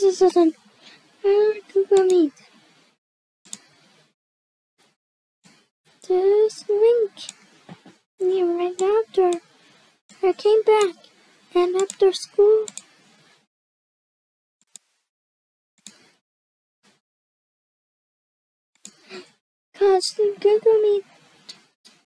this is just an Google Meet. This link. Yeah, right after I came back and after school. Cause Google Meet